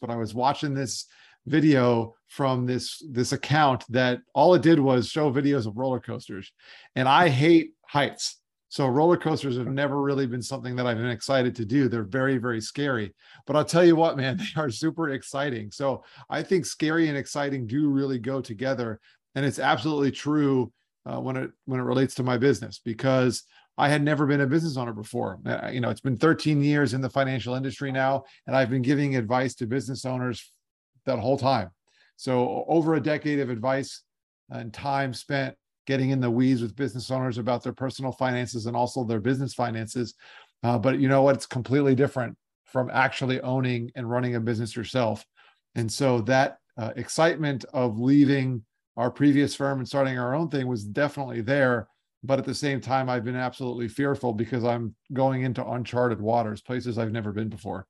but I was watching this video from this this account that all it did was show videos of roller coasters. And i hate heights. So roller coasters have never really been something that i've been excited to do. They're very very scary. But i'll tell you what man they are super exciting. So i think scary and exciting do really go together. And it's absolutely true uh, when it when it relates to my business because I had never been a business owner before. Uh, you know, it's been 13 years in the financial industry now, and I've been giving advice to business owners that whole time. So over a decade of advice and time spent getting in the weeds with business owners about their personal finances and also their business finances. Uh, but you know what? It's completely different from actually owning and running a business yourself. And so that uh, excitement of leaving our previous firm and starting our own thing was definitely there. But at the same time, I've been absolutely fearful because I'm going into uncharted waters, places I've never been before.